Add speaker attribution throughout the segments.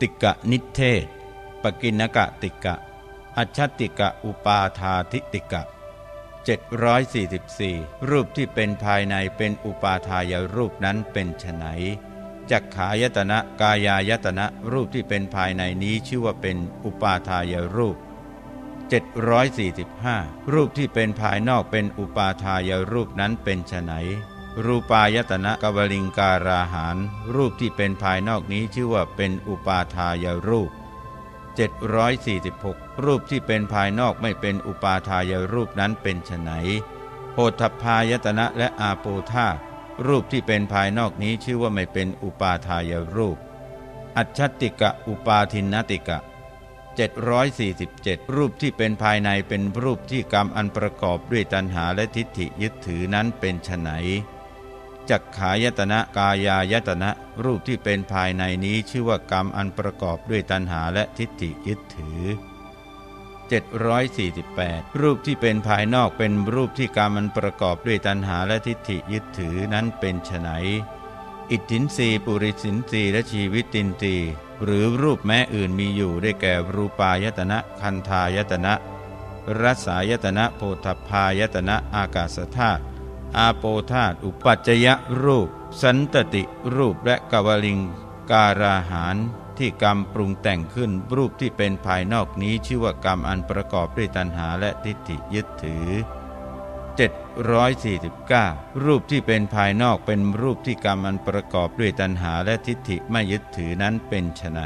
Speaker 1: ติกะนิเทศ ปกินกะติกะ อัชติกะอุปาทาทิติกะ 744 รูปที่เป็นภายในเป็นอุปาทายรูปนั้นเป็นไฉนจักขายตนะกายายตนะรูปที่เป็นภายในนี้ชื่อว่าเป็นอุปาทายรูป 745 รูปที่เป็นภายนอกเป็นอุปาทายรูปนั้นเป็นไฉน รูปายตนะกวลิงการาหาร รูปที่เป็นภายนอกนี้ชื่อว่าเป็นอุปาทายรูป 746 รูปที่เป็นภายนอกไม่เป็นอุปาทายรูปนั้นเป็นไฉนโพธพายตนะและอาโปธารูปที่เป็นภายนอกนี้ชื่อว่าไม่เป็นอุปาทายรูป อัจฉติกะอุปาทินนติกะ 747 รูปที่เป็นภายในเป็นรูปที่กรรมอันประกอบด้วยตัณหาและทิฏฐิยึดถือนั้นเป็นไฉน จักขายตนะกายายตนะรูปที่เป็นภายในนี้ชื่อว่ากรรมอันประกอบด้วยตัณหาและทิฏฐิยึดถือ 748 รูปที่เป็นภายนอกเป็นรูปที่กรรมอันประกอบด้วยตัณหาและทิฏฐิยึดถือนั้นเป็นไฉนอิทธินรีปุริสินรีและชีวิตินรีหรือรูปแม้อื่นมีอยู่ได้แก่รูปายตนะคันธายตนะ รัสายตนะโพธพายตนะอากาศธาตุ อาโปธาตอุปัจจยรูป สันตติรูปและกวลิง การาหารที่กรรมปรุงแต่งขึ้นรูปที่เป็นภายนอกนี้ชื่อว่ากรรมอันประกอบด้วยตัณหาและทิฏฐิยึดถือ 749 รูปที่เป็นภายนอกเป็นรูปที่กรรมอันประกอบด้วยตัณหาและทิฏฐิไม่ยึดถือนั้นเป็นไฉน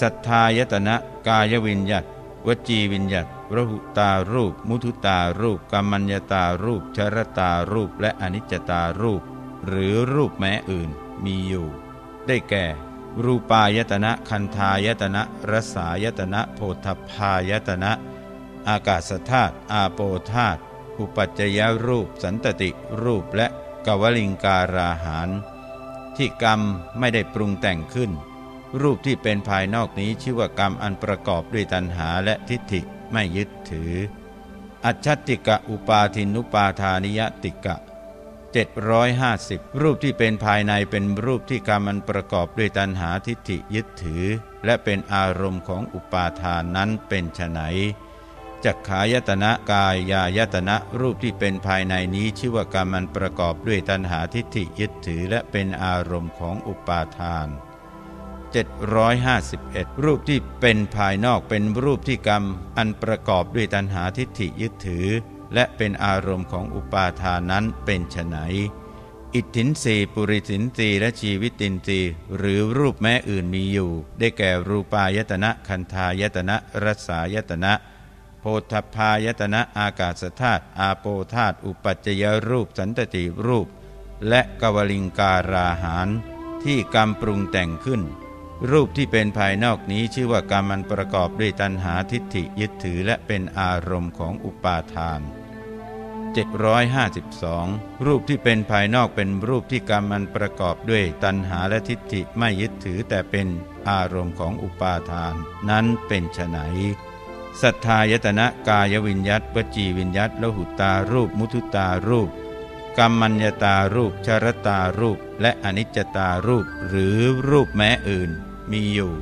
Speaker 1: สัทธายตนะกายวิญญัต วจีวิญญัตระหุตารูป มุทุตารูปกัมมัญญตารูปชรตารูปและอนิจจตารูป หรือรูปแม้อื่นมีอยู่ ได้แก่ รูปายตนะคันธายตนะรสายตนะโพธพายตนะ อากาศธาตุอาโปธาตุอุปัจจยรูป สันตติรูปและกวลิงการาหาร ที่กรรมไม่ได้ปรุงแต่งขึ้น รูปที่เป็นภายนอกนี้ชื่อว่ากรรมอันประกอบด้วยตัณหาและทิฏฐิไม่ยึดถือ อัจฉติกะอุปาทินุปาทานิยติกะ 750 รูปที่เป็นภายในเป็นรูปที่กรรมอันประกอบด้วยตัณหาทิฏฐิยึดถือ และเป็นอารมณ์ของอุปาทานนั้นเป็นไฉนจักขายตนะกายายตนะรูปที่เป็นภายในนี้ชื่อว่ากรรมันประกอบด้วยตัณหาทิฏฐิยึดถือและเป็นอารมณ์ของอุปาทาน 751 รูปที่เป็นภายนอกเป็นรูปที่กรรม อันประกอบด้วยตัณหาทิฏฐิยึดถือ และเป็นอารมณ์ของอุปาทานนั้นเป็นไฉนอิทธินสีปุริสินสีและชีวิตินสีหรือรูปแม้อื่นมีอยู่ ได้แก่รูปายตนะคันธายตนะรสายตนะ โพธพายตนะอากาศธาตุอาโปธาตุอุปัจจยรูปสันตติรูป และกวลิงการาหาร ที่กรรมปรุงแต่งขึ้น รูปที่เป็นภายนอกนี้ชื่อว่ากรรมันประกอบด้วยตัณหาทิฏฐิยึดถือและเป็นอารมณ์ของอุปาทาน 752 รูปที่เป็นภายนอกเป็นรูปที่กรรมันประกอบด้วยตัณหาและทิฏฐิไม่ยึดถือแต่เป็นอารมณ์ของอุปาทาน นั้นเป็นไฉนสัทธายตนะกายวิญญัตวจีวิญญัตละหุตารูป มุทุตารูป กรรมัญญตารูปชรตารูป และอนิจจตารูปหรือรูปแม้อื่นมีอยู่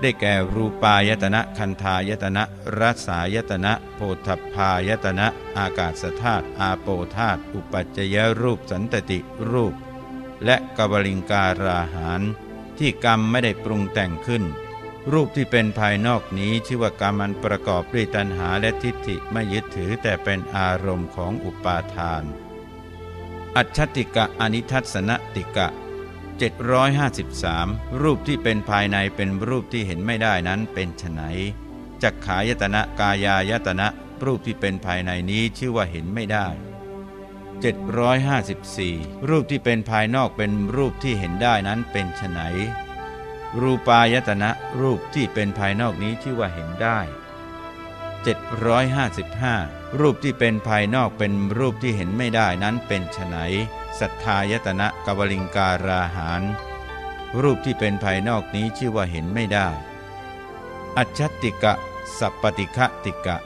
Speaker 1: ได้แก่รูปายตนะคันธายตนะรัสายตนะ โพธพายตนะ อากาศธาตุอาโปธาตุอุปัจจยรูปสันตติรูป และกบลิงการาหาร ที่กรรมไม่ได้ปรุงแต่งขึ้น รูปที่เป็นภายนอกนี้ชื่อว่ากรรมันประกอบด้วยตัณหาและทิฏฐิไม่ยึดถือแต่เป็นอารมณ์ของอุปาทาน อัจฉติกะอนิทัศนติกะ 753 รูปที่เป็นภายในเป็นรูปที่เห็นไม่ได้นั้นเป็นไฉนจักขายตนะกายายตนะรูปที่เป็นภายในนี้ชื่อว่าเห็นไม่ได้ 754 รูปที่เป็นภายนอกเป็นรูปที่เห็นได้นั้นเป็นไฉนรูปายตนะรูปที่เป็นภายนอกนี้ชื่อว่าเห็นได้ 755 รูปที่เป็นภายนอกเป็นรูปที่เห็นไม่ได้นั้นเป็นไฉนสัทธายตนะกวลิงการาหารรูปที่เป็นภายนอกนี้ชื่อว่าเห็นไม่ได้ อัจฉติกะ สัปปติคะติกะ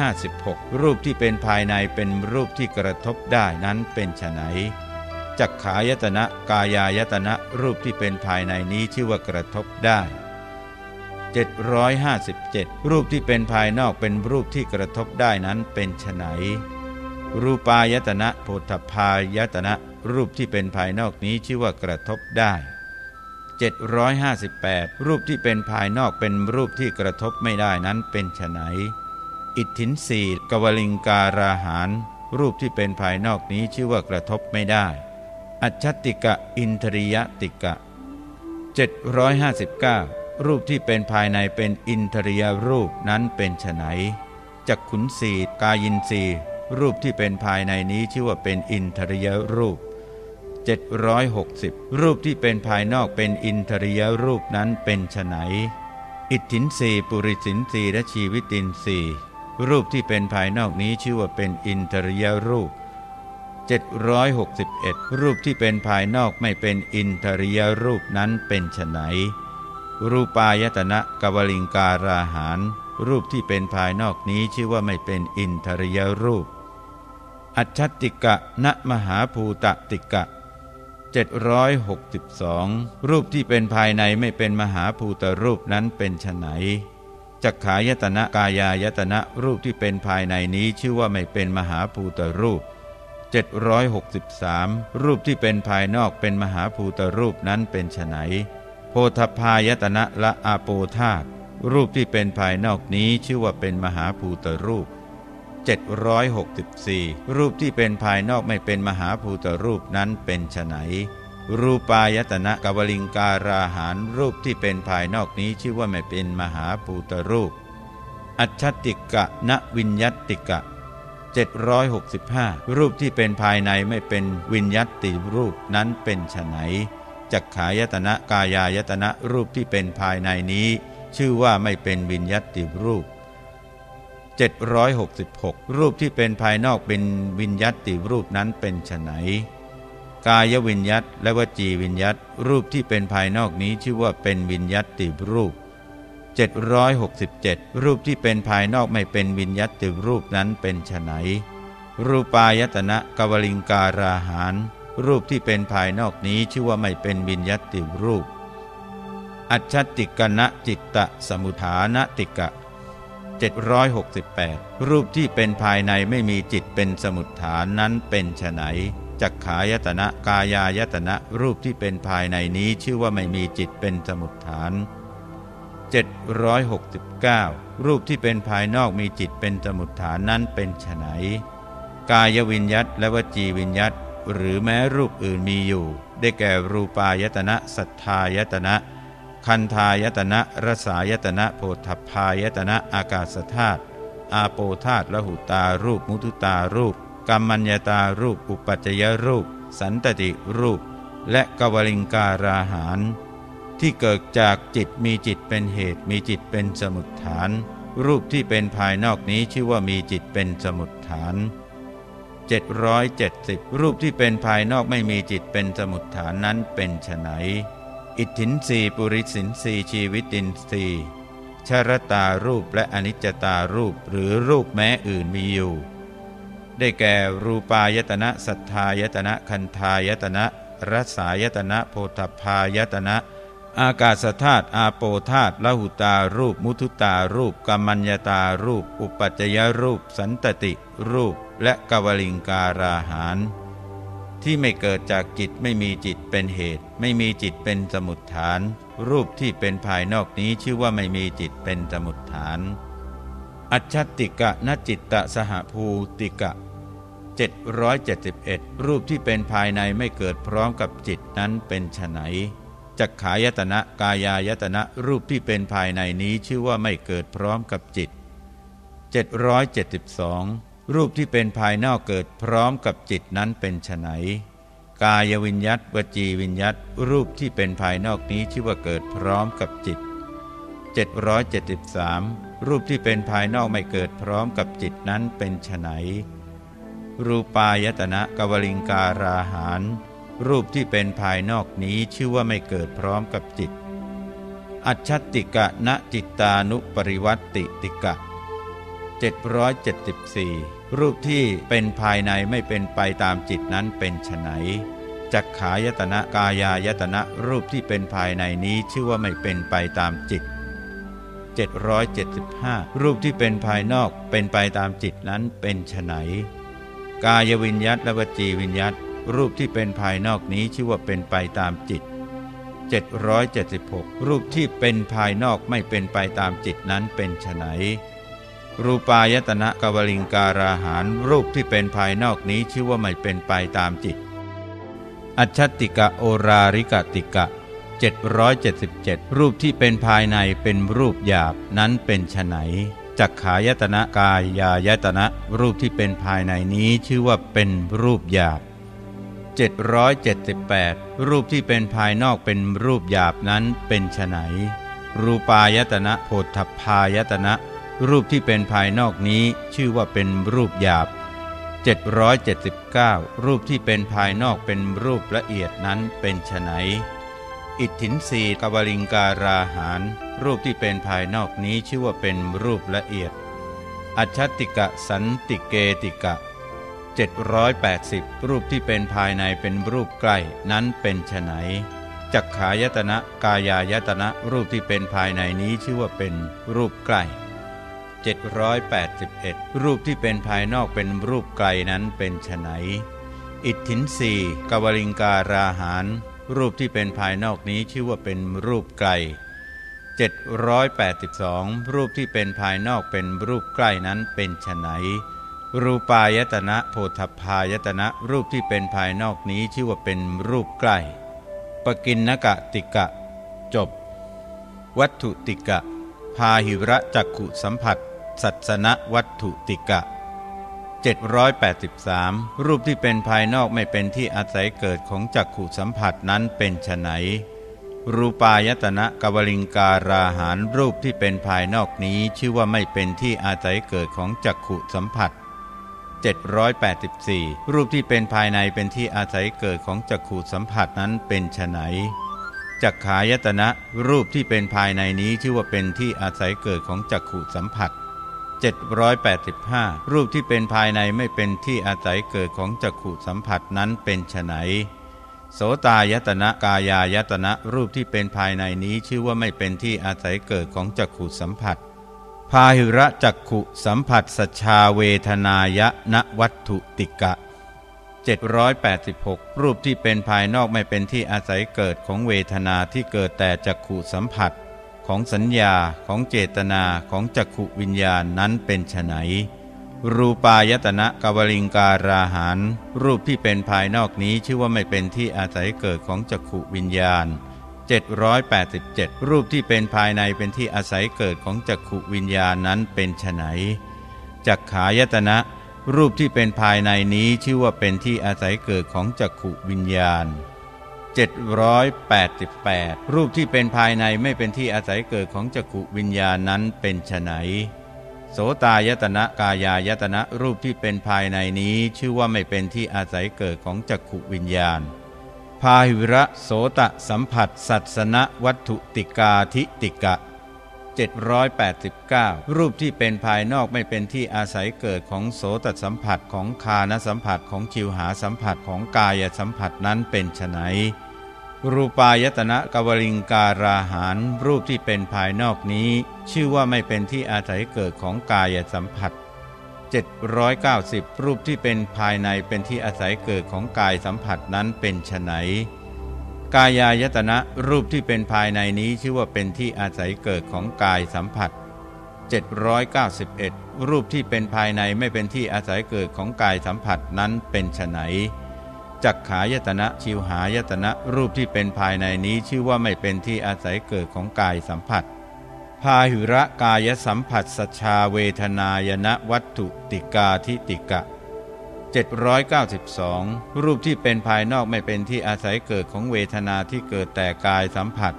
Speaker 1: 756 รูปที่เป็นภายในเป็นรูปที่กระทบได้นั้นเป็นไฉนจักขายตนะกายายตนะรูปที่เป็นภายในนี้ชื่อว่ากระทบได้ 757 รูปที่เป็นภายนอกเป็นรูปที่กระทบได้นั้นเป็นไฉนรูปายตนะโพธพายตนะรูปที่เป็นภายนอกนี้ชื่อว่ากระทบได้ 758 รูปที่เป็นภายนอกเป็นรูปที่กระทบไม่ได้นั้นเป็นไฉนอิทธินสีกวลิงการาหารรูปที่เป็นภายนอกนี้ชื่อว่ากระทบไม่ได้ อัจฉติกะอินทริยติกะ 759 รูปที่เป็นภายในเป็นอินทริยรูปนั้นเป็นไฉนจักขุนสีกายินสีรูปที่เป็นภายในนี้ชื่อว่าเป็นอินทริยรูป 760 รูปที่เป็นภายนอกเป็นอินทริยรูปนั้นเป็นไฉนอิทธินสีปุริสินสีและชีวิตินสีรูปที่เป็นภายนอกนี้ชื่อว่าเป็นอินทริยรูป 761 รูปที่เป็นภายนอกไม่เป็นอินทริยรูปนั้นเป็นไฉน รูปายตนะกวลิงการาหาร รูปที่เป็นภายนอกนี้ชื่อว่าไม่เป็นอินทริยรูป อัจฉติกะณมหาภูตติกะ 762 รูปที่เป็นภายในไม่เป็นมหาภูตรูปนั้นเป็นไฉนจักขายตนะกายายตนะรูปที่เป็นภายในนี้ชื่อว่าไม่เป็นมหาภูตรูป 763 รูปที่เป็นภายนอกเป็นมหาภูตรูปนั้นเป็นไฉน โพธพายตนะละอาโปธาตรูปที่เป็นภายนอกนี้ชื่อว่าเป็นมหาภูตรูป 764 รูปที่เป็นภายนอกไม่เป็นมหาภูตรูปนั้นเป็นไฉนรูปายตนะกวลิงการาหารรูปที่เป็นภายนอกนี้ชื่อว่าไม่เป็นมหาภูตรูป อัจฉติกะณวิญยติกะ 765 รูปที่เป็นภายในไม่เป็นวิญยัตติรูปนั้นเป็นไฉน จักขายตนะกายายตนะรูปที่เป็นภายในนี้ ชื่อว่าไม่เป็นวิญยัตติรูป 766 รูปที่เป็นภายนอกเป็นวิญยัตติรูปนั้นเป็นไฉนกายวิญยัตและวจีวิญยัตรูปที่เป็นภายนอกนี้ชื่อว่าเป็นวิญยัตติรูป 767 รูปที่เป็นภายนอกไม่เป็นวิญยัตติรูปนั้นเป็นไฉนรูปายตนะกวลิงการาหาร รูปที่เป็นภายนอกนี้ชื่อว่าไม่เป็นวิญยัตติรูป อัจฉติกณจิตตสมุฐานติกะ 768 รูปที่เป็นภายในไม่มีจิตเป็นสมุทฐานนั้นเป็นไฉนจักขายตนะกายายตนะรูปที่เป็นภายในนี้ชื่อว่าไม่มีจิตเป็นสมุดฐาน 769 รูปที่เป็นภายนอกมีจิตเป็นสมุดฐานนั้นเป็นไฉนกายวิญยัตและวจีวิญยัต หรือแม้รูปอื่นมีอยู่ ได้แก่รูปายตนะ สัทธายตนะ คันธายตนะรสายตนะโพธพายตนะอากาศธาตุอาโปธาตุละหุตารูป มุทุตารูปกรรมัญญาตารูป อุปัจจยรูป สันตติรูป และกวลิงการาหาร ที่เกิดจากจิตมีจิตเป็นเหตุมีจิตเป็นสมุดฐาน รูปที่เป็นภายนอกนี้ชื่อว่ามีจิตเป็นสมุดฐาน 770 รูปที่เป็นภายนอกไม่มีจิตเป็นสมุดฐานนั้นเป็นไฉนอิทธินสีปุริสินสีชีวิตินสีชรตารูปและอนิจจตารูปหรือรูปแม้อื่นมีอยู่ ได้แก่รูปายตนะสัทธายตนะคันธายตนะรัสายตนะโพธพายตนะ อากาศธาตุอาโปธาตุละหุตารูป มุทุตารูปกัมมัญญตารูป อุปัจจยรูป สันตติรูป และกวลิงการาหารที่ไม่เกิดจากจิตไม่มีจิตเป็นเหตุ ไม่มีจิตเป็นสมุดฐาน รูปที่เป็นภายนอกนี้ชื่อว่าไม่มีจิตเป็นสมุดฐาน อัจฉติกะนจิตตสหภูติกะ 771 รูปที่เป็นภายในไม่เกิดพร้อมกับจิตนั้นเป็นไฉนจักขายตนะกายายตนะรูปที่เป็นภายในนี้ชื่อว่าไม่เกิดพร้อมกับจิต 772 รูปที่เป็นภายนอกเกิดพร้อมกับจิตนั้นเป็นไฉนกายวิญยัตวจีวิญยัตรูปที่เป็นภายนอกนี้ชื่อว่าเกิดพร้อมกับจิต 773 รูปที่เป็นภายนอกไม่เกิดพร้อมกับจิตนั้นเป็นไฉนรูปายตนะกวลิงการาหารรูปที่เป็นภายนอกนี้ชื่อว่าไม่เกิดพร้อมกับจิต อัจฉติกะณจิตานุปริวัติติกะ 774 รูปที่เป็นภายในไม่เป็นไปตามจิตนั้นเป็นไฉนจักขายตนะกายายตนะรูปที่เป็นภายในนี้ชื่อว่าไม่เป็นไปตามจิต 775 รูปที่เป็นภายนอกเป็นไปตามจิตนั้นเป็นไฉนกายวิญยัตและวจีวิญยัตรูปที่เป็นภายนอกนี้ชื่อว่าเป็นไปตามจิต 776 รูปที่เป็นภายนอกไม่เป็นไปตามจิตนั้นเป็นไฉน รูปายตนะกวลิงการาหารรูปที่เป็นภายนอกนี้ชื่อว่าไม่เป็นไปตามจิต อัจฉติกะโอราริกติกะ 777 รูปที่เป็นภายในเป็นรูปหยาบนั้นเป็นไฉนจักขายตนะกายายตนะรูปที่เป็นภายในนี้ชื่อว่าเป็นรูปหยาบ 778 รูปที่เป็นภายนอกเป็นรูปหยาบนั้นเป็นไฉนรูปายตนะโพธพายตนะ รูปที่เป็นภายนอกนี้ชื่อว่าเป็นรูปหยาบ 779 รูปที่เป็นภายนอกเป็นรูปละเอียดนั้นเป็นไฉนอิทธินสีกวลิงการาหารรูปที่เป็นภายนอกนี้ชื่อว่าเป็นรูปละเอียด อัจฉติกะสันติเกติกะ 780 รูปที่เป็นภายในเป็นรูปใกล้นั้นเป็นไฉนจักขายตนะกายายตนะรูปที่เป็นภายในนี้ชื่อว่าเป็นรูปใกล้ 781 รูปที่เป็นภายนอกเป็นรูปไกลนั้นเป็นไฉนอิทธินสีกวลิงการาหารรูปที่เป็นภายนอกนี้ชื่อว่าเป็นรูปไกล 782 รูปที่เป็นภายนอกเป็นรูปใกล้นั้นเป็นไฉนรูปายตนะโพธพายตนะรูปที่เป็นภายนอกนี้ชื่อว่าเป็นรูปใกล้ ปกินนกะติกะ จบ วัตถุติกะ พาหิระจักขุสัมผัส สัสนวัตถุติกะ 783 รูปที่เป็นภายนอกไม่เป็นที่อาศัยเกิดของจักขุสัมผัสนั้นเป็นไฉนรูปายตนะกวลิงการาหารรูปที่เป็นภายนอกนี้ชื่อว่าไม่เป็นที่อาศัยเกิดของจักขุสัมผัส 784 รูปที่เป็นภายในเป็นที่อาศัยเกิดของจักขุสัมผัสนั้นเป็นไฉนจักขายตนะรูปที่เป็นภายในนี้ชื่อว่าเป็นที่อาศัยเกิดของจักขุสัมผัส 785 รูปที่เป็นภายในไม่เป็นที่อาศัยเกิดของจักขุสัมผัสนั้นเป็นไฉนโสตายตนะกายายตนะรูปที่เป็นภายในนี้ชื่อว่าไม่เป็นที่อาศัยเกิดของจักขุสัมผัส พาหิระจักขุสัมผัสสชาเวทนายะณวัตถุติกะ 786 รูปที่เป็นภายนอกไม่เป็นที่อาศัยเกิดของเวทนาที่เกิดแต่จักขุสัมผัส ของสัญญาของเจตนาของจักขุวิญญาณนั้นเป็นไฉนรูปายตนะกวลิงการาหารรูปที่เป็นภายนอกนี้ชื่อว่าไม่เป็นที่อาศัยเกิดของจักขุวิญญาณ 787 รูปที่เป็นภายในเป็นที่อาศัยเกิดของจักขุวิญญาณนั้นเป็นไฉนจักขายตนะ รูปที่เป็นภายในนี้ชื่อว่าเป็นที่อาศัยเกิดของจักขุวิญญาณ 788 รูปที่เป็นภายในไม่เป็นที่อาศัยเกิดของจักขุวิญญาณนั้นเป็นไฉนโสตายตนะกายายตนะรูปที่เป็นภายในนี้ชื่อว่าไม่เป็นที่อาศัยเกิดของจักขุวิญญาณ พาหิระโสตสัมผัส สัสนะวัตถุติกาทิติกะ 789 รูปที่เป็นภายนอกไม่เป็นที่อาศัยเกิดของโสตสัมผัสของคานสัมผัสของชิวหาสัมผัสของกายสัมผัสนั้นเป็นไฉนรูปายตนะกวลิงการาหารรูปที่เป็นภายนอกนี้ ชื่อว่าไม่เป็นที่อาศัยเกิดของกายสัมผัส 790 รูปที่เป็นภายในเป็นที่อาศัยเกิดของกายสัมผัสนั้นเป็นไฉน กายายตนะรูปที่เป็นภายในนี้ชื่อว่าเป็นที่อาศัยเกิดของกายสัมผัส 791 รูปที่เป็นภายในไม่เป็นที่อาศัยเกิดของกายสัมผัสนั้นเป็นไฉนจักขายตนะชิวหายตนะรูปที่เป็นภายในนี้ชื่อว่าไม่เป็นที่อาศัยเกิดของกายสัมผัส พาหิระกายสัมผัสสชาเวทนายนะวัตถุติกาทิติกะ 792 รูปที่เป็นภายนอกไม่เป็นที่อาศัยเกิดของเวทนาที่เกิดแต่กายสัมผัส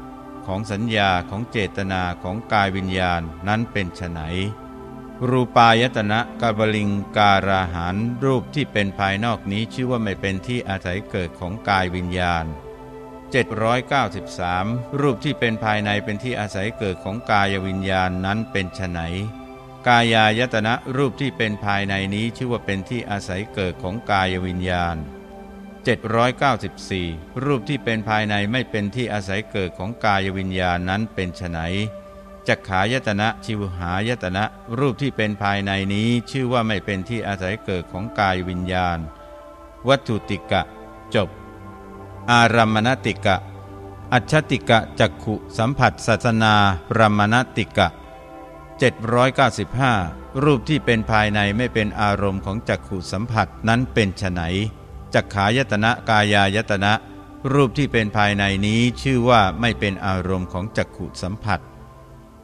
Speaker 1: ของสัญญาของเจตนาของกายวิญญาณนั้นเป็นไฉนรูปายตนะกาบลิงการาหารรูปที่เป็นภายนอกนี้ชื่อว่าไม่เป็นที่อาศัยเกิดของกายวิญญาณ 793 รูปที่เป็นภายในเป็นที่อาศัยเกิดของกายวิญญาณนั้นเป็นไฉน กายายตนะรูปที่เป็นภายในนี้ชื่อว่าเป็นที่อาศัยเกิดของกายวิญญาณ 794 รูปที่เป็นภายในไม่เป็นที่อาศัยเกิดของกายวิญญาณนั้นเป็นไฉนจักขายตนะชิวหายตนะรูปที่เป็นภายในนี้ชื่อว่าไม่เป็นที่อาศัยเกิดของกายวิญญาณ วัตถุติกะ จบ อารัมมณติกะ อัจฉติกะจักขุสัมผัสสัสนารมณติกะ 795 รูปที่เป็นภายในไม่เป็นอารมณ์ของจักขุสัมผัสนั้นเป็นไฉนจักขายตนะกายายตนะ รูปที่เป็นภายในนี้ชื่อว่าไม่เป็นอารมณ์ของจักขุสัมผัส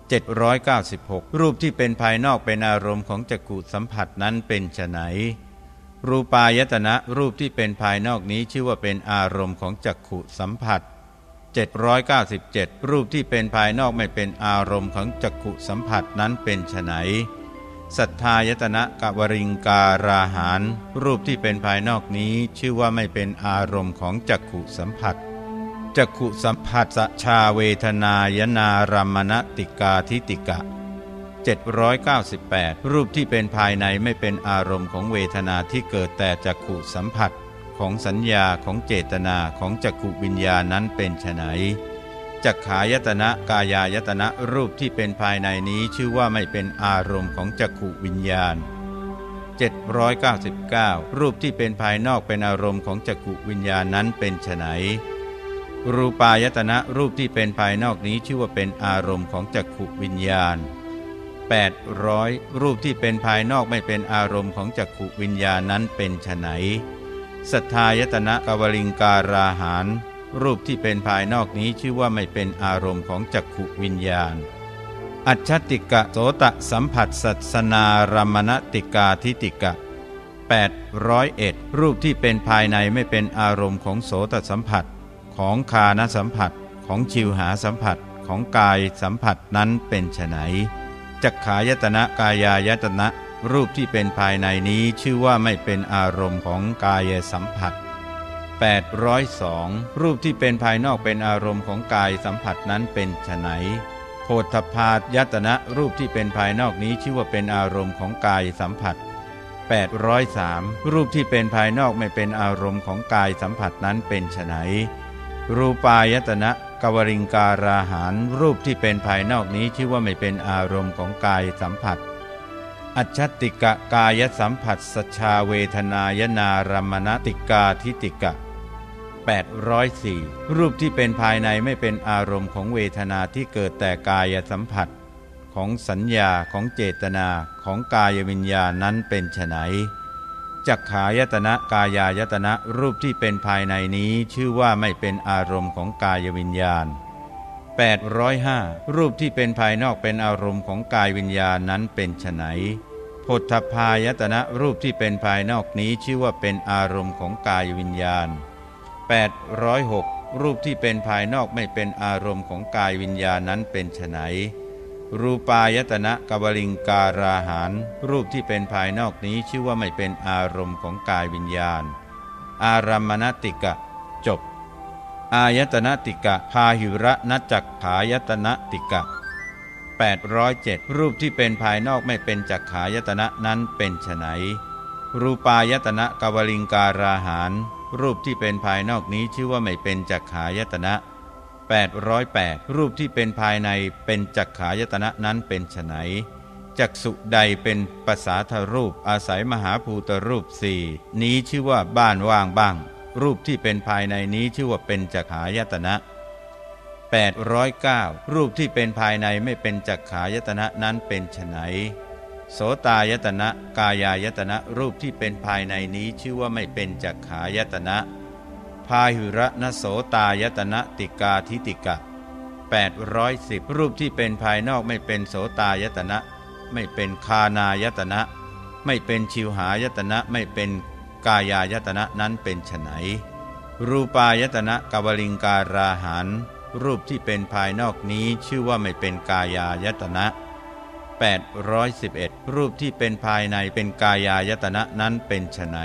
Speaker 1: 796 รูปที่เป็นภายนอกเป็นอารมณ์ของจักขุสัมผัสนั้นเป็นไฉนรูปายตนะรูปที่เป็นภายนอกนี้ชื่อว่าเป็นอารมณ์ของจักขุสัมผัส 797 รูปที่เป็นภายนอกไม่เป็นอารมณ์ของจักขุสัมผัสนั้นเป็นไฉนสัทธายตนะกวริงการาหารรูปที่เป็นภายนอกนี้ชื่อว่าไม่เป็นอารมณ์ของจักขุสัมผัสจักขุสัมผัสชาเวทนายนารามณติกาทิติกะ 798 รูปที่เป็นภายในไม่เป็นอารมณ์ของเวทนาที่เกิดแต่จักขุสัมผัส ของสัญญาของเจตนาของจักขุวิญญาณนั้นเป็นไฉนจักขายตนะกายายตนะรูปที่เป็นภายในนี้ชื่อว่าไม่เป็นอารมณ์ของจักขุวิญญาณ 799 รูปที่เป็นภายนอกเป็นอารมณ์ของจักขุวิญญาณนั้นเป็นไฉนรูปายตนะรูปที่เป็นภายนอกนี้ชื่อว่าเป็นอารมณ์ของจักขุวิญญาณ 800 รูปที่เป็นภายนอกไม่เป็นอารมณ์ของจักขุวิญญาณนั้นเป็นไฉน สัทธายตนะกวลิงการาหาร รูปที่เป็นภายนอกนี้ชื่อว่าไม่เป็นอารมณ์ของจักขุวิญญาณ อัจฉติกะโสตสัมผัสสัสนารมณติกาทิติกะ801 รูปที่เป็นภายในไม่เป็นอารมณ์ของโสตสัมผัส ของคานสัมผัส ของชิวหาสัมผัสของกายสัมผัสนั้นเป็นไฉนจักขายตนะกายายตนะ รูปที่เป็นภายในนี้ชื่อว่าไม่เป็นอารมณ์ของกายสัมผัส 802 รูปที่เป็นภายนอกเป็นอารมณ์ของกายสัมผัสนั้นเป็นไฉนโพธพาตยตนะรูปที่เป็นภายนอกนี้ชื่อว่าเป็นอารมณ์ของกายสัมผัส 803 รูปที่เป็นภายนอกไม่เป็นอารมณ์ของกายสัมผัสนั้นเป็นไฉนรูปายตนะกวริงการาหารรูปที่เป็นภายนอกนี้ชื่อว่าไม่เป็นอารมณ์ของกายสัมผัส อัจฉติกะกายสัมผัสสชาเวทนายนารมณติกาทิติกะ 804 รูปที่เป็นภายในไม่เป็นอารมณ์ของเวทนาที่เกิดแต่กายสัมผัส ของสัญญาของเจตนาของกายวิญญาณนั้นเป็นไฉนจักขายตนะกายายตนะรูปที่เป็นภายในนี้ชื่อว่าไม่เป็นอารมณ์ของกายวิญญาณ 805 รูปที่เป็นภายนอกเป็นอารมณ์ของกายวิญญาณนั้นเป็นไฉน พธพายตนะรูปที่เป็นภายนอกนี้ชื่อว่าเป็นอารมณ์ของกายวิญญาณ 806 รูปที่เป็นภายนอกไม่เป็นอารมณ์ของกายวิญญาณนั้นเป็นไนรูปายตนะกบลิงการาหารรูปที่เป็นภายนอกนี้ชื่อว่าไม่เป็นอารมณ์ของกายวิญญาณ อารมมณติกะ จบ อายตนะติกะพาหิระนจักขายตนะติกะ 807 รูปที่เป็นภายนอกไม่เป็นจักขายตนะนั้นเป็นไฉนรูปายตนะกวลิงการาหารรูปที่เป็นภายนอกนี้ชื่อว่าไม่เป็นจักขายตนะ 808 รูปที่เป็นภายในเป็นจักขายตนะนั้นเป็นไฉนจักสุใดเป็นภาษาทรูปอาศัยมหาภูตรูปสี่นี้ชื่อว่าบ้านว่างบ้าง รูปที่เป็นภายในนี้ชื่อว่าเป็นจักขายตนะ 809 รูปที่เป็นภายในไม่เป็นจักขายตนะนั้นเป็นไฉนโสตายตนะกายายตนะรูปที่เป็นภายในนี้ชื่อว่าไม่เป็นจักขายตนะ พาหุระนโสตายตนะติกาทิติกะ 810 รูปที่เป็นภายนอกไม่เป็นโสตายตนะ ไม่เป็นคานายตนะ ไม่เป็นชิวหายตนะไม่เป็นกายายตนะนั้นเป็นไฉนรูปายตนะกวลิงการาหา รูปที่เป็นภายนอกนี้ชื่อว่าไม่เป็นกายายตนะ 811 รูปที่เป็นภายในเป็นกายายตนะนั้นเป็นไฉน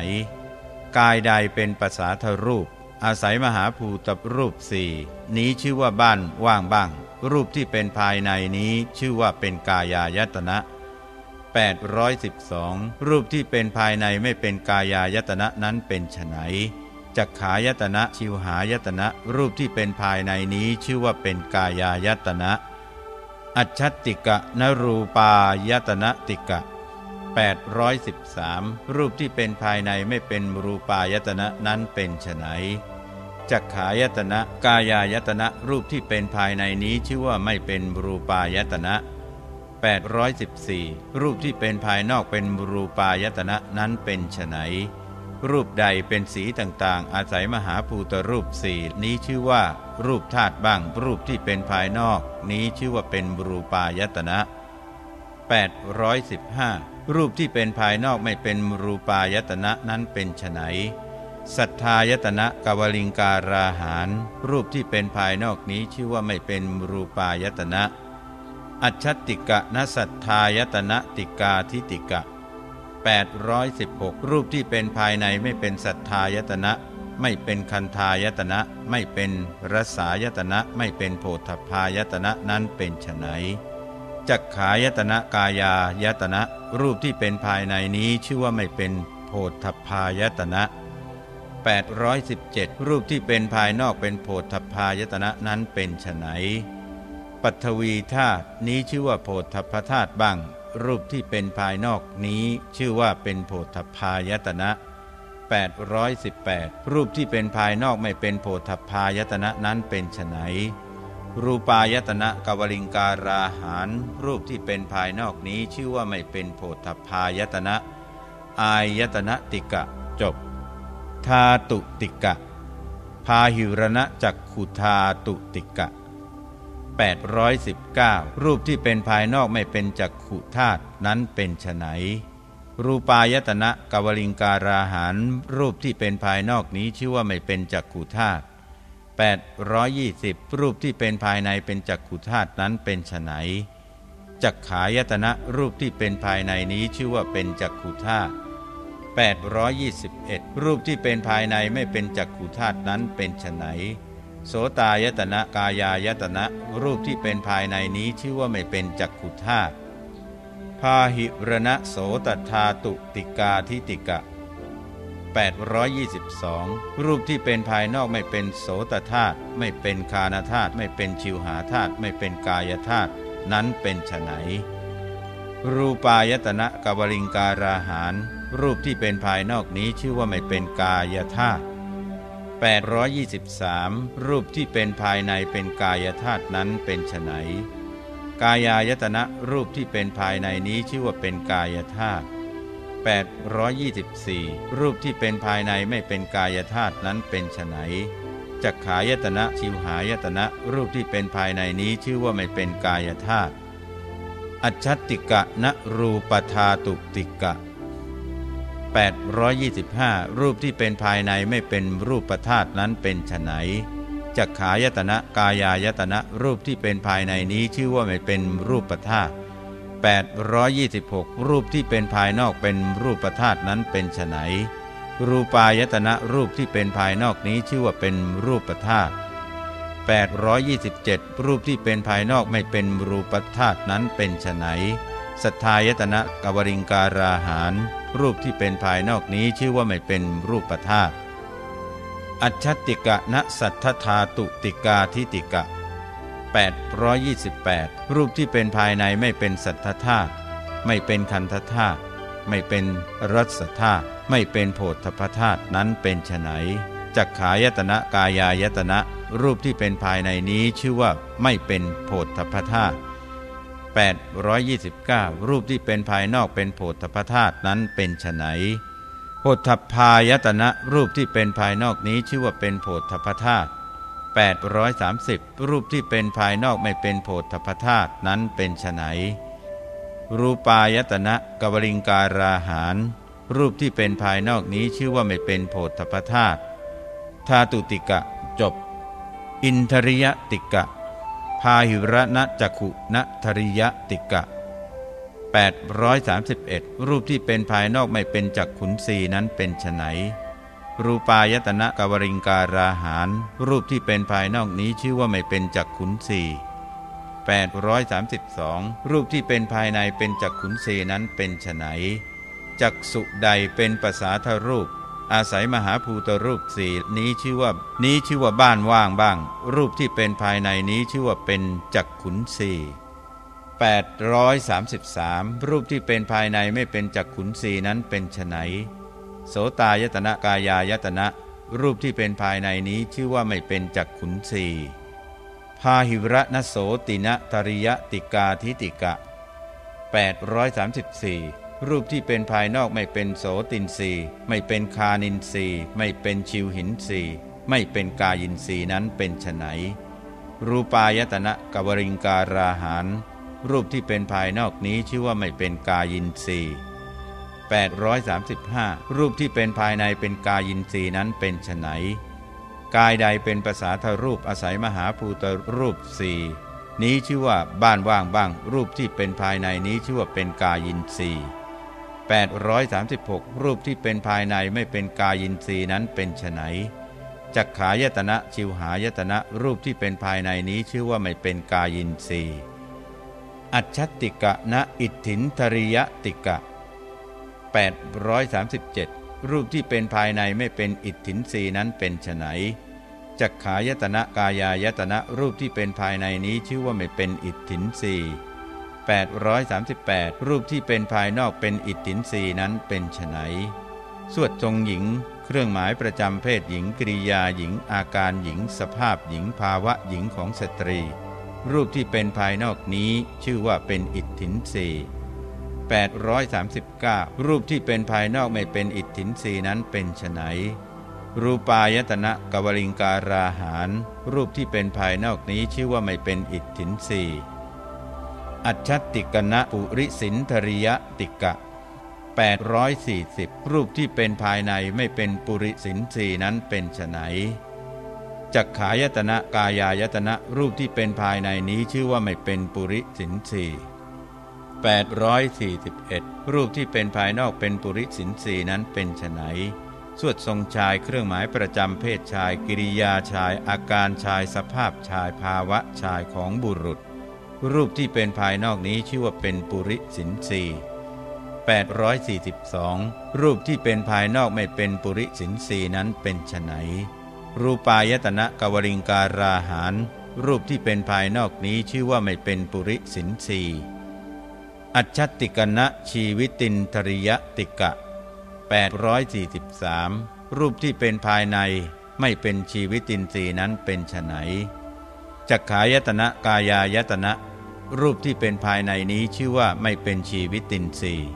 Speaker 1: กายใดเป็นภาษาทรูป อาศัยมหาภูตรูปสี่นี้ชื่อว่าบ้านว่างบ้าง รูปที่เป็นภายในนี้ชื่อว่าเป็นกายายตนะ 812 รูปที่เป็นภายในไม่เป็นกายายตนะนั้นเป็นไฉน จักขายตนะชิวหายตนะรูปที่เป็นภายในนี้ชื่อว่าเป็นกายายตนะอัจฉติกะนรูปายตนะติกะ 813 รูปที่เป็นภายในไม่เป็นรูปายตนะนั้นเป็นไฉนจักขายตนะกายายตนะรูปที่เป็นภายในนี้ชื่อว่าไม่เป็นรูปายตนะ814 รูปที่เป็นภายนอกเป็นรูปายตนะนั้นเป็นไฉน รูปใดเป็นสีต่างๆ อาศัยมหาภูตรูปสี่นี้ชื่อว่า รูปธาตุบ้างรูปที่เป็นภายนอก นี้ชื่อว่าเป็นรูปายตนะ 815 รูปที่เป็นภายนอกไม่เป็นรูปายตนะนั้นเป็นไฉนสัทธายตนะกวลิงการาหารรูปที่เป็นภายนอกนี้ชื่อว่าไม่เป็นรูปายตนะ อัจฉติกะนสัทธายตนะติกาทิติกะ 816 รูปที่เป็นภายในไม่เป็นสัทธายตนะ ไม่เป็นคันธายตนะ ไม่เป็นรสายตนะ ไม่เป็นโพธพายตนะนั้นเป็นไฉนจักขายตนะกายายตนะ รูปที่เป็นภายในนี้ชื่อว่าไม่เป็นโพธพายตนะ 817 รูปที่เป็นภายนอกเป็นโพธพายตนะนั้นเป็นไฉนปัทวีธาตุนี้ชื่อว่าโพธพธาตุบ้าง รูปที่เป็นภายนอกนี้ชื่อว่าเป็นโพธพายตนะ818 รูปที่เป็นภายนอกไม่เป็นโพธพายตนะนั้นเป็นไฉนรูปายตนะกวลิงการาหาร รูปที่เป็นภายนอกนี้ชื่อว่าไม่เป็นโพธพายตนะ อายตนะติกะจบทาตุติกะ พาหิรณะจักขุทาตุติกะ 819 รูปที่เป็นภายนอกไม่เป็นจักขุธาตุนั้นเป็นไฉนรูปายตนะกวลิงการาหารรูปที่เป็นภายนอกนี้ชื่อว่าไม่เป็นจักขุธาตุ820 รูปที่เป็นภายในเป็นจักขุธาตุนั้นเป็นไฉนจักขายตนะรูปที่เป็นภายในนี้ชื่อว่าเป็นจักขุธาตุ821 รูปที่เป็นภายในไม่เป็นจักขุธาตุนั้นเป็นไฉน โสตายตนะกายายตนะรูปที่เป็นภายในนี้ชื่อว่าไม่เป็นจักขุธาตุพาหิรณะโสตธาตุติกาทิติกะ 822 รูปที่เป็นภายนอกไม่เป็นโสตธาตุไม่เป็นคานธาตุไม่เป็นชิวหาธาตุไม่เป็นกายธาตุนั้นเป็นไฉนรูปายตนะกวลิงการาหาร รูปที่เป็นภายนอกนี้ชื่อว่าไม่เป็นกายธาตุ 823 รูปที่เป็นภายในเป็นกายธาตุนั้นเป็นไฉนกายายตนะรูปที่เป็นภายในนี้ชื่อว่าเป็นกายธาตุ824 รูปที่เป็นภายในไม่เป็นกายธาตุนั้นเป็นไฉนจักขายตนะชิวหายตนะรูปที่เป็นภายในนี้ชื่อว่าไม่เป็นกายธาตุอัจฉติกะนรูปธาตุติกะ 825 รูปที่เป็นภายในไม่เป็นรูปธาตุนั้นเป็นไฉนจักขายตนะกายายตนะรูปที่เป็นภายในนี้ชื่อว่าไม่เป็นรูปธาตุ826 รูปที่เป็นภายนอกเป็นรูปธาตุนั้นเป็นไฉนรูปายตนะรูปที่เป็นภายนอกนี้ชื่อว่าเป็นรูปธาตุ827 รูปที่เป็นภายนอกไม่เป็นรูปธาตุนั้นเป็นไฉนสัทธายตนะกวริงการาหาร รูปที่เป็นภายนอกนี้ชื่อว่าไม่เป็นรูปธาตุอัจฉติกะณสัทธธาตุติกาทิติกะ 828 รูปที่เป็นภายในไม่เป็นสัทธธาตุไม่เป็นคันธธาตุไม่เป็นรัศธาตุไม่เป็นโพธพธาตุนั้นเป็นไฉนจักขายตนะกายายตนะ รูปที่เป็นภายในนี้ชื่อว่าไม่เป็นโพธพธาตุ 829 รูปที่เป็นภายนอกเป็นโพธพธาตุนั้นเป็นไฉนโพธพายตนะรูปที่เป็นภายนอกนี้ชื่อว่าเป็นโพธพธาตุ830 รูปที่เป็นภายนอกไม่เป็นโพธพธาตุนั้นเป็นไฉนรูปายตนะกวลิงการาหาร รูปที่เป็นภายนอกนี้ชื่อว่าไม่เป็นโพธพธาตุธาตุติกะจบ อินทริยติกะ พาหิระณจักขุณทริยติกะ 831 รูปที่เป็นภายนอกไม่เป็นจักขุนสีนั้นเป็นไฉนรูปายตนะกวริงการาหารรูปที่เป็นภายนอกนี้ชื่อว่าไม่เป็นจักขุนสี832 รูปที่เป็นภายในเป็นจักขุนสีนั้นเป็นไฉนจักสุใดเป็นภาษาทรูป อาศัยมหาภูตรูปสี่นี้ชื่อว่านี้ชื่อว่าบ้านว่างบ้าง รูปที่เป็นภายในนี้ชื่อว่าเป็นจักขุนสี่833 รูปที่เป็นภายในไม่เป็นจักขุนสีนั้นเป็นไฉนโสตายตนะกายายตนะรูปที่เป็นภายในนี้ชื่อว่าไม่เป็นจักขุนสีพาหิระนโสตินะตริยติกาทิติกะ 834 รูปที่เป็นภายนอกไม่เป็นโสตินสีไม่เป็นคานินสีไม่เป็นชิวหินสีไม่เป็นกายินสีนั้นเป็นไฉนรูปายตนะกวริงการาหารรูปที่เป็นภายนอกนี้ชื่อว่าไม่เป็นกายินรีย์835 รูปที่เป็นภายในเป็นกายินรีนั้นเป็นไฉนกายใดเป็นภาษาทรูปอาศัยมหาภูตรูปสี่นี้ชื่อว่าบ้านว่างบ้าง รูปที่เป็นภายในนี้ชื่อว่าเป็นกายินรีย์ 836 รูปที่เป็นภายในไม่เป็นกายินทรีย์นั้นเป็นไฉนจักขายตนะชิวหายตนะรูปที่เป็นภายในนี้ชื่อว่าไม่เป็นกายินทรีย์อัจฉติกะณอิทธินทริยติกะ 837 รูปที่เป็นภายในไม่เป็นอิทธินสีนั้นเป็นไฉนจักขายตนะกายายตนะรูปที่เป็นภายในนี้ชื่อว่าไม่เป็นอิทธินสี 838 รูปที่เป็นภายนอกเป็นอิทธินสีนั้นเป็นไฉนสวดทรงหญิง เครื่องหมายประจำเพศหญิงกริยาหญิง อาการหญิง สภาพหญิงภาวะหญิงของสตรี รูปที่เป็นภายนอกนี้ชื่อว่าเป็นอิทธินสี839 รูปที่เป็นภายนอกไม่เป็นอิทธินสีนั้นเป็นไฉนรูปายตนะกวลิงการาหาร รูปที่เป็นภายนอกนี้ชื่อว่าไม่เป็นอิทธินสี อัจฉติกณะปุริสินทริยติกะ 840 รูปที่เป็นภายในไม่เป็นปุริสินสีนั้นเป็นไนจักขายตนะกายายตนะรูปที่เป็นภายในนี้ชื่อว่าไม่เป็นปุริสินสี841 รูปที่เป็นภายนอกเป็นปุริสินสีนั้นเป็นไนสวดทรงชายเครื่องหมายประจำเพศชาย กิริยาชายอาการชายสภาพชายภาวะชายของบุรุษ รูปที่เป็นภายนอกนี้ชื่อว่าเป็นปุริสินสี842 รูปที่เป็นภายนอกไม่เป็นปุริสินสีนั้นเป็นไฉนรูปายตนะกวริงการาหารรูปที่เป็นภายนอกนี้ชื่อว่าไม่เป็นปุริสินสีอัจฉติกณะชีวิตินทริยติกะ 843 รูปที่เป็นภายในไม่เป็นชีวิตินทรีย์นั้นเป็นไฉนจักขายตนะกายายตนะ รูปที่เป็นภายในนี้ชื่อว่าไม่เป็นชีวิตินทรีย์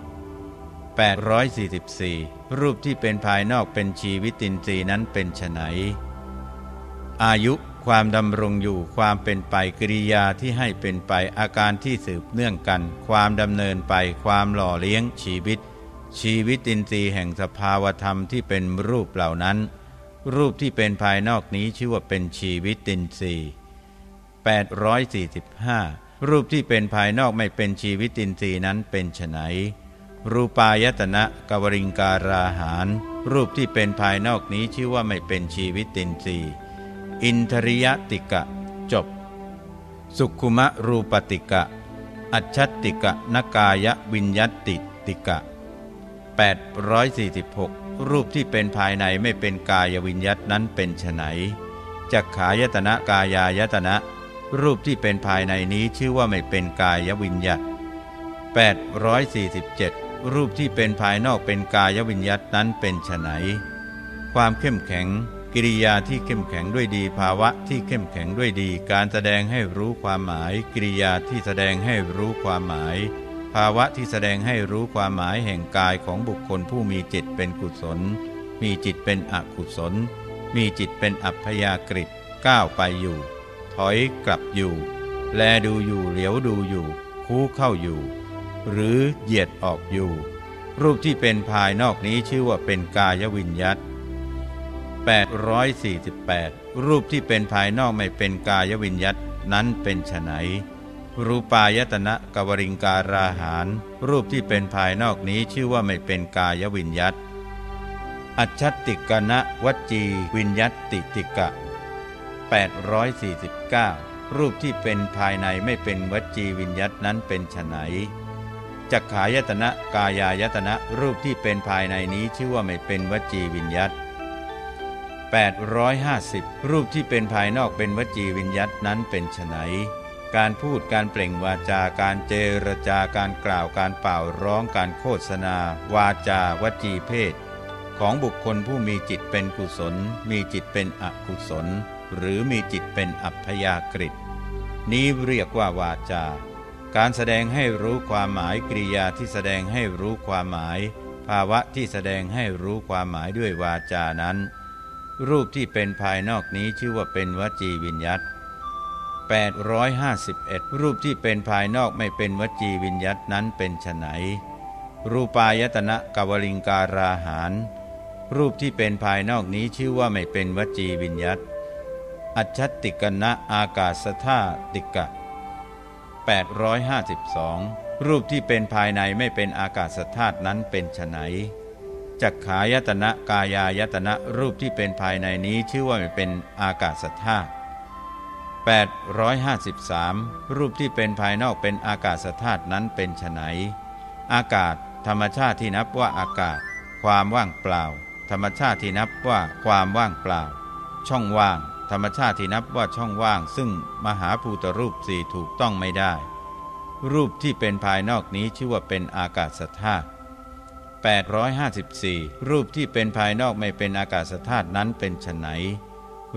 Speaker 1: 844 รูปที่เป็นภายนอกเป็นชีวิตินทรีย์นั้นเป็นไฉนอายุความดำรงอยู่ความเป็นไปกิริยาที่ให้เป็นไปอาการที่สืบเนื่องกัน ความดำเนินไปความหล่อเลี้ยงชีวิต ชีวิตินทรีย์แห่งสภาวธรรมที่เป็นรูปเหล่านั้น รูปที่เป็นภายนอกนี้ชื่อว่าเป็นชีวิตินทรีย์845 รูปที่เป็นภายนอกไม่เป็นชีวิตินทรีย์นั้นเป็นไฉนรูปายตนะกวริงการาหาร รูปที่เป็นภายนอกนี้ชื่อว่าไม่เป็นชีวิตินทรีย์ อินทริยติกะ จบ สุขุมะรูปติกะ อัจฉติกะนกายวิญญติติกะ 846 รูปที่เป็นภายในไม่เป็นกายวิญญัตนั้นเป็นไฉนจักขายตนะกายายตนะ รูปที่เป็นภายในนี้ชื่อว่าไม่เป็นกายวิญญัต847 รูปที่เป็นภายนอกเป็นกายวิญญัตนั้นเป็นไฉนความเข้มแข็ง กิริยาที่เข้มแข็งด้วยดีภาวะที่เข้มแข็งด้วยดี การแสดงให้รู้ความหมาย กิริยาที่แสดงให้รู้ความหมาย ภาวะที่แสดงให้รู้ความหมายแห่งกายของบุคคลผู้มีจิตเป็นกุศล มีจิตเป็นอกุศล มีจิตเป็นอัพยากฤิก้าวไปอยู่ ถอยกลับอยู่ แลดูอยู่เหลียวดูอยู่ คู่เข้าอยู่ หรือเหยียดออกอยู่ รูปที่เป็นภายนอกนี้ชื่อว่าเป็นกายวิญญัต848 รูปที่เป็นภายนอกไม่เป็นกายวิญญัตนั้นเป็นไฉนรูปายตนะกวริงการาหาร รูปที่เป็นภายนอกนี้ชื่อว่าไม่เป็นกายวิญญัตอัจฉติกณะวจีวิญญัตติติกะ 849 รูปที่เป็นภายในไม่เป็นวจีวิญญัตนั้นเป็นไฉนจักขายตนะกายายตนะรูปที่เป็นภายในนี้ชื่อว่าไม่เป็นวจีวิญญัต850 รูปที่เป็นภายนอกเป็นวจีวิญญัตนั้นเป็นไฉนการพูดการเปล่งวาจาการเจรจาการกล่าวการเป่าร้องการโฆษณา วาจาวจีเพศ ของบุคคลผู้มีจิตเป็นกุศล มีจิตเป็นอกุศล หรือมีจิตเป็นอัพยากฤิตนี้เรียกว่าวาจา การแสดงให้รู้ความหมายกริยาที่แสดงให้รู้ความหมาย ภาวะที่แสดงให้รู้ความหมายด้วยวาจานั้น รูปที่เป็นภายนอกนี้ชื่อว่าเป็นวจีวิญญัต851 รูปที่เป็นภายนอกไม่เป็นวจีวิญญัตนั้นเป็นไฉนรูปายตนะกวลิงการาหารรูปที่เป็นภายนอกนี้ชื่อว่าไม่เป็นวจีวิญญัต อัจฉติกนะอากาศธาติกะ 852 รูปที่เป็นภายในไม่เป็นอากาศธาตุนั้นเป็นไฉนจักขายตนะกายายตนะรูปที่เป็นภายในนี้ชื่อว่าไม่เป็นอากาศธาตุ853 รูปที่เป็นภายนอกเป็นอากาศธาตุนั้นเป็นไฉนอากาศ ธรรมชาติที่นับว่าอากาศ ความว่างเปล่า ธรรมชาติที่นับว่าความว่างเปล่า ช่องว่าง ธรรมชาติที่นับว่าช่องว่าง ซึ่งมหาภูตรูปสี่ถูกต้องไม่ได้ รูปที่เป็นภายนอกนี้ชื่อว่าเป็นอากาศธาตุ854 รูปที่เป็นภายนอกไม่เป็นอากาศธาตุนั้นเป็นไฉน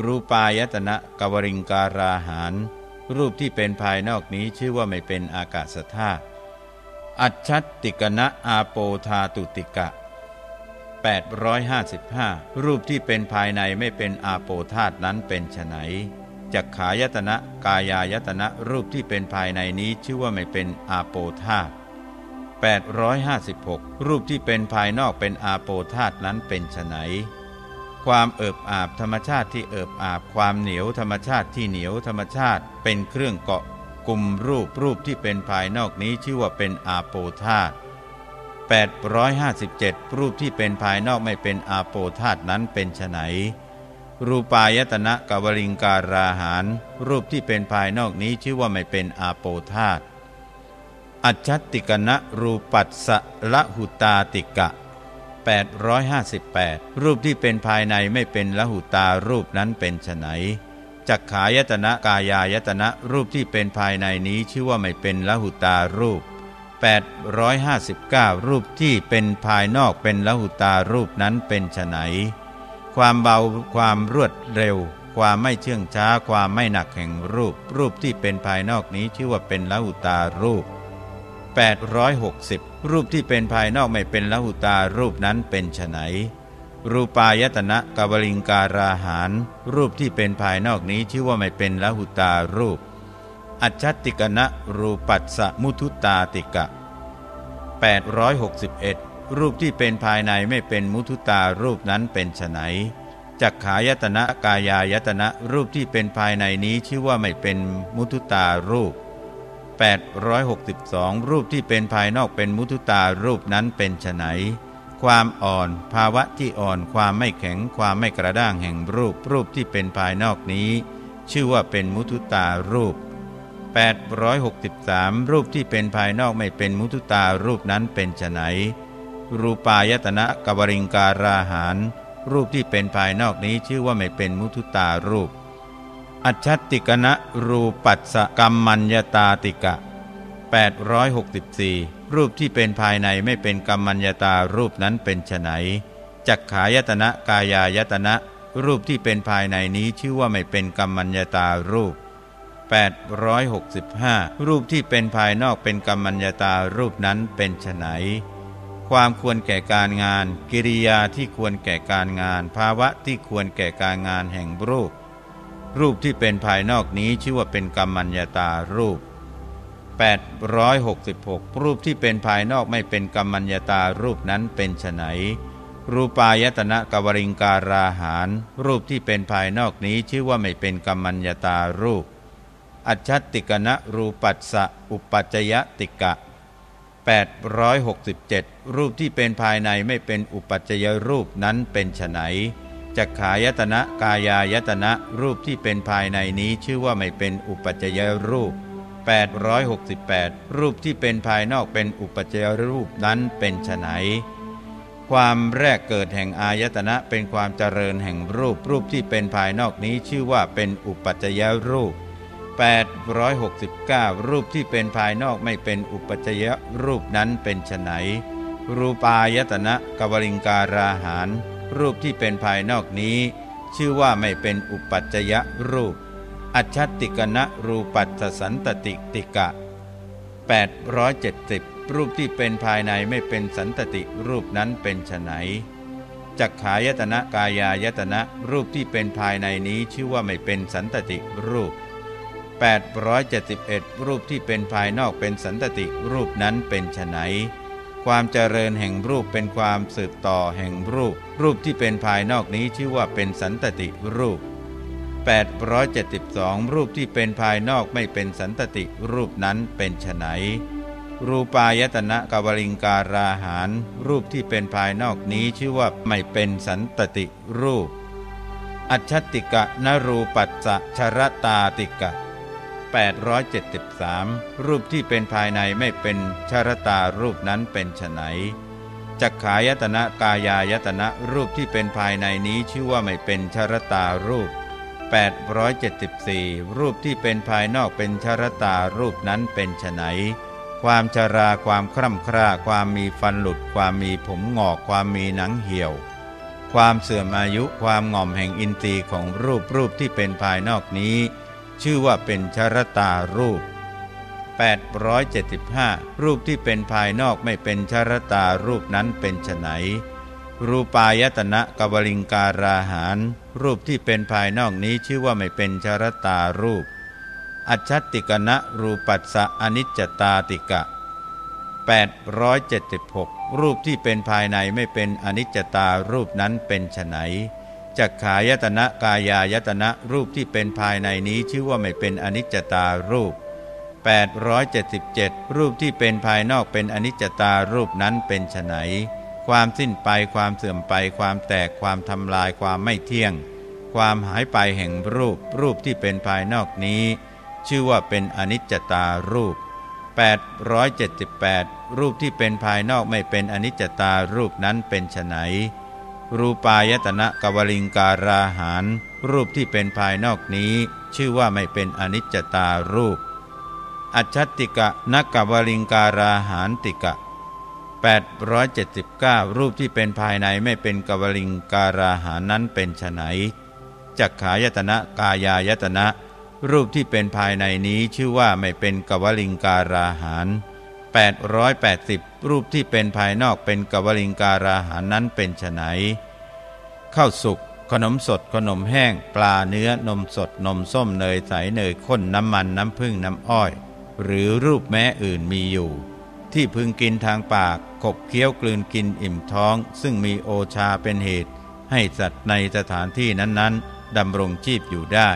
Speaker 1: รูปายตนะกวริงการาหารรูปที่เป็นภายนอกนี้ชื่อว่าไม่เป็นอากาศธาตุอัจฉติกนะอาโปธาตุติกะ 855 รูปที่เป็นภายในไม่เป็นอาโปธาตนั้นเป็นไฉนจักขายตนะกายายตนะรูปที่เป็นภายในนี้ชื่อว่าไม่เป็นอาโปธาต856 รูปที่เป็นภายนอกเป็นอาโปธาตนั้นเป็นไฉนความเอิบอาบธรรมชาติที่เอิบอาบความเหนียวธรรมชาติที่เหนียวธรรมชาติเป็นเครื่องเกาะกลุ่มรูปรูปที่เป็นภายนอกนี้ชื่อว่าเป็นอาโปธาตุ 857 รูปที่เป็นภายนอกไม่เป็นอาโปธาตุนั้นเป็นไฉนรูปายตนะกวลิงการาหารรูปที่เป็นภายนอกนี้ชื่อว่าไม่เป็นอาโปธาตุอัจฉติกนะรูปัสสะละหุตาติกะ 858 รูปที่เป็นภายในไม่เป็นละหุตารูปนั้นเป็นไฉนจักขายตนะกายายตนะรูปที่เป็นภายในนี้ชื่อว่าไม่เป็นละหุตารูป 859 รูปที่เป็นภายนอกเป็นละหุตารูปนั้นเป็นไฉนความเบาความรวดเร็ว ความไม่เชื่องช้า ความไม่หนักแห่งรูป รูปที่เป็นภายนอกนี้ชื่อว่าเป็นละหุตารูป 860 รูปที่เป็นภายนอกไม่เป็นละหุตารูปนั้นเป็นไฉนรูปายตนะกวลิงการาหารรูปที่เป็นภายนอกนี้ชื่อว่าไม่เป็นละหุตารูป อัจฉติกนะรูปัสสมุทุตาติกะ 861 รูปที่เป็นภายในไม่เป็นมุทุตารูปนั้นเป็นไนจักขายตนะกายายตนะรูปที่เป็นภายในนี้ชื่อว่าไม่เป็นมุทุตารูป 862 รูปที่เป็นภายนอกเป็นมุทุตารูปนั้นเป็นไนความอ่อน ภาวะที่อ่อนความไม่แข็งความไม่กระด้างแห่งรูป รูปที่เป็นภายนอกนี้ ชื่อว่าเป็นมุทุตารูป 863 รูปที่เป็นภายนอกไม่เป็นมุทุตารูปนั้นเป็นไฉนรูปายตนะกวริงการาหารรูปที่เป็นภายนอกนี้ชื่อว่าไม่เป็นมุทุตารูป อัจฉติกนะรูปัสสกรรมัญญตาติกะ 864 รูปที่เป็นภายในไม่เป็นกรรมัญญตารูปนั้นเป็นไฉนจักขายตนะกายายตนะ รูปที่เป็นภายในนี้ชื่อว่าไม่เป็นกรรมัญญตารูป 865 รูปที่เป็นภายนอกเป็นกรรมัญญาตารูปนั้นเป็นไฉนความควรแก่การงาน กิริยาที่ควรแก่การงาน ภาวะที่ควรแก่การงานแห่งรูป รูปที่เป็นภายนอกนี้ชื่อว่าเป็นกรรมัญญาตารูป 866 รูปที่เป็นภายนอกไม่เป็นกรรมัญญาตารูปนั้นเป็นไฉนรูปายตนะกวริงการาหารรูปที่เป็นภายนอกนี้ชื่อว่าไม่เป็นกรรมัญญาตารูป อัจฉติกนะรูปัสสะอุปัจยติกะ 867 รูปที่เป็นภายในไม่เป็นอุปัจจยรูปนั้นเป็นไฉนจักขายตนะกายายตนะรูปที่เป็นภายในนี้ชื่อว่าไม่เป็นอุปัจจยรูป 868 รูปที่เป็นภายนอกเป็นอุปัจยรูปนั้นเป็นไฉนความแรกเกิดแห่งอายตนะเป็นความเจริญแห่งรูปรูปที่เป็นภายนอกนี้ชื่อว่าเป็นอุปัจยรูป 869 รูปที่เป็นภายนอกไม่เป็นอุปจยรูปนั้นเป็นไฉนรูปายตนะกวลิงการาหาร รูปที่เป็นภายนอกนี้ ชื่อว่าไม่เป็นอุปัจจยรูป อัจฉติกนะรูปัสสันตติติกะ 870 รูปที่เป็นภายในไม่เป็นสันตติรูปนั้นเป็นไฉนจักขายตนะกายายตนะรูปที่เป็นภายในนี้ชื่อว่าไม่เป็นสันตติรูป 871 รูปที่เป็นภายนอกเป็นสันตติรูปนั้นเป็นไฉนความเจริญแห่งรูปเป็นความสืบต่อแห่งรูป รูปที่เป็นภายนอกนี้ชื่อว่าเป็นสันตติรูป 872 รูปที่เป็นภายนอกไม่เป็นสันตติรูปนั้นเป็นไฉนรูปายตนะกวลิงการาหาร รูปที่เป็นภายนอกนี้ชื่อว่าไม่เป็นสันตติรูป อัจฉติกะนรูปัสสะชรตาติกะ 873 รูปที่เป็นภายในไม่เป็นชรตารูปนั้นเป็นไฉนจักขายตนะกายายตนะรูปที่เป็นภายในนี้ชื่อว่าไม่เป็นชรตารูป 874 รูปที่เป็นภายนอกเป็นชรตารูปนั้นเป็นไฉนความชราความคร่ำคร่าความมีฟันหลุด ความมีผมงอก ความมีหนังเหี่ยว ความเสื่อมอายุความง่อมแห่งอินทรีย์ของรูปรูปที่เป็นภายนอกนี้ ชื่อว่าเป็นชรตารูป 875 รูปที่เป็นภายนอกไม่เป็นชรตารูปนั้นเป็นไฉนรูปายตนะกวลิงการาหาร รูปที่เป็นภายนอกนี้ชื่อว่าไม่เป็นชรตารูป อัจฉติกนะรูปัสสะอนิจจตาติกะ 876 รูปที่เป็นภายในไม่เป็นอนิจจตารูปนั้นเป็นไฉน จักขายตนะกายายตนะรูปที่เป็นภายในนี้ชื่อว่าไม่เป็นอนิจจตารูป 877 รูปที่เป็นภายนอกเป็นอนิจจตารูปนั้นเป็นไฉนความสิ้นไปความเสื่อมไป ความแตกความทำลายความไม่เที่ยง ความหายไปแห่งรูป รูปที่เป็นภายนอกนี้ ชื่อว่าเป็นอนิจจตารูป 878 รูปที่เป็นภายนอกไม่เป็นอนิจจตารูปนั้นเป็นไฉน รูปายตนะกวลิงการาหาร รูปที่เป็นภายนอกนี้ ชื่อว่าไม่เป็นอนิจจตารูป อัจฉติกะนักกวลิงการาหารติกะ 879 รูปที่เป็นภายในไม่เป็นกวลิงการาหารนั้นเป็นไฉนจักขายตนะกายายตนะ รูปที่เป็นภายในนี้ชื่อว่าไม่เป็นกวลิงการาหาร 880 รูปที่เป็นภายนอกเป็นกวลิงการาหารนั้นเป็นไฉนข้าวสุกขนมสดขนมแห้ง ปลาเนื้อนมสดนมส้มเนยใสเนยข้นน้ำมันน้ำผึ้งน้ำอ้อย หรือรูปแม้อื่นมีอยู่ ที่พึงกินทางปากขบเคี้ยวกลืนกินอิ่มท้อง ซึ่งมีโอชาเป็นเหตุ ให้สัตว์ในสถานที่นั้นๆดำรงชีพอยู่ได้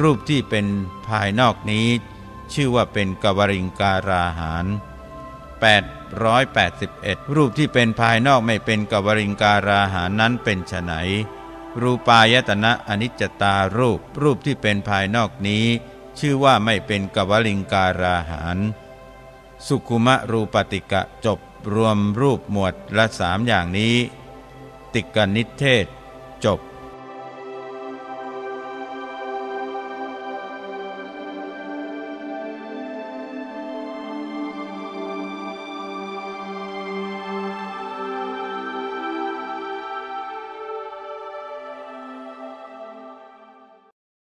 Speaker 1: รูปที่เป็นภายนอกนี้ ชื่อว่าเป็นกวริงการาหาร 881 รูปที่เป็นภายนอกไม่เป็นกวริงการาหานั้นเป็นไฉนรูปายตนะอนิจจตารูป รูปที่เป็นภายนอกนี้ ชื่อว่าไม่เป็นกวลิงการาหารสุขุมะรูปติกะจบรวมรูปหมวดละสามอย่างนี้ ติกนิเทศ